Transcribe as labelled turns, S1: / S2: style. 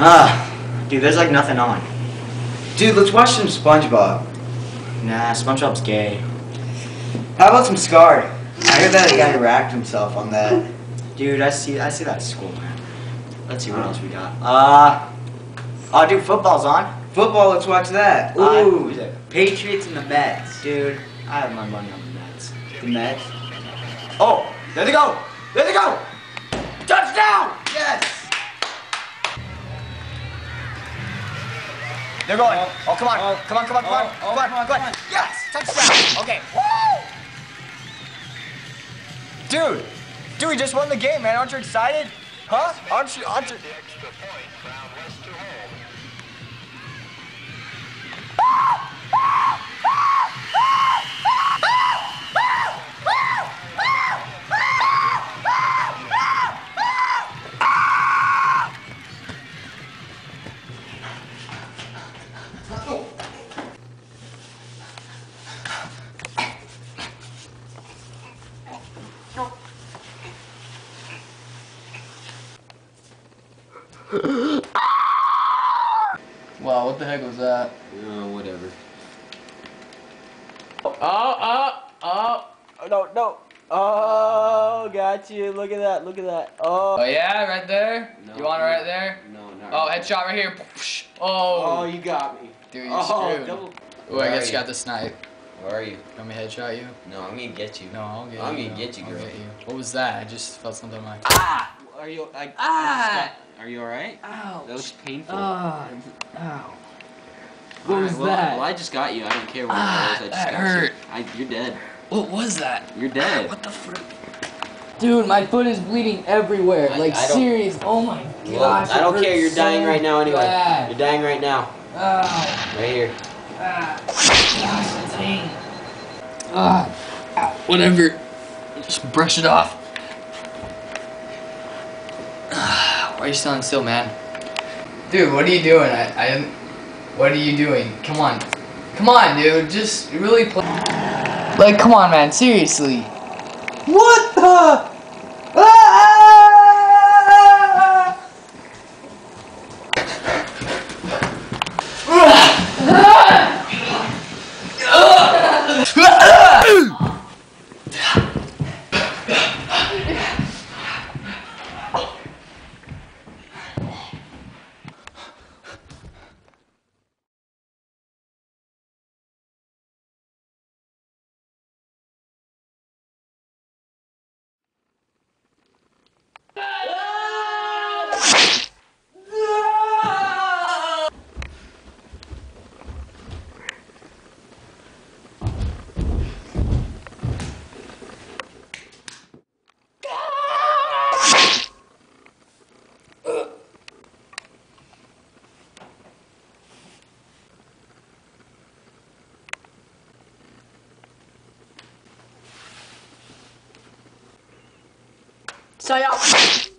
S1: Ah, dude, there's like nothing on.
S2: Dude, let's watch some SpongeBob.
S1: Nah, SpongeBob's gay.
S2: How about some Scar? I heard that guy racked himself on that.
S1: Dude, I see, I see that school, man. Let's see what else we got. Uh, oh, dude, football's on.
S2: Football, let's watch that.
S1: Uh,
S2: Ooh,
S1: it?
S2: Patriots and the Mets.
S1: Dude, I have my money on the Mets.
S2: The Mets.
S1: Oh, there they go! There they go! Touchdown!
S2: Yes!
S1: They're going.
S2: Oh,
S1: Oh, come on.
S2: oh,
S1: come on, come on, come on.
S2: oh,
S1: come on, oh,
S2: come on,
S1: come on.
S2: come on.
S1: Yes! Touchdown! Okay. Woo! Dude! Dude, we just won the game, man. Aren't you excited? Huh? Aren't you, aren't you?
S3: Wow, what the heck was that?
S2: Oh, whatever.
S3: Oh, oh, oh.
S1: No, no. Oh, got you. Look at that. Look at that. Oh.
S3: Oh yeah, right there.
S2: No.
S3: you want it right there?
S2: No, not
S3: Oh,
S2: right.
S3: headshot right here.
S2: Oh,
S3: Oh,
S2: you got me.
S3: dude, you
S2: Oh,
S3: screwed.
S2: double.
S3: Ooh, I guess you got the snipe.
S2: Where are you?
S3: You want me to headshot you?
S2: No, I'm gonna get you.
S3: No, I'll get
S2: I'm
S3: you.
S2: gonna get you, girl.
S3: get you. What was that? I just felt something like.
S2: Ah! Are you? I,
S3: Ah!
S2: Are you alright?
S3: Ow.
S2: That was painful.
S3: Ah. Ow. What was
S2: well,
S3: that?
S2: Well, I just got you. I don't care what
S3: Ah,
S2: it was. I just
S3: that
S2: got
S3: hurt.
S2: you. I, you're dead.
S3: What was that?
S2: You're dead.
S3: What the frick? Dude, my foot is bleeding everywhere.
S2: I-
S3: like
S2: I
S3: serious. Oh my gosh.
S2: I don't care. You're
S3: hurts
S2: dying right now anyway.
S3: bad.
S2: You're dying right now.
S3: Ow.
S2: Right here.
S3: Ah. Gosh, that's pain. Ah. Ah, Whatever. Just brush it off. Ah, Why are you standing still, man? Dude, what are you doing? I, I. What are you doing? Come on. Come on, dude. Just really play. Like, come on, man. Seriously. What the?
S4: So y'all.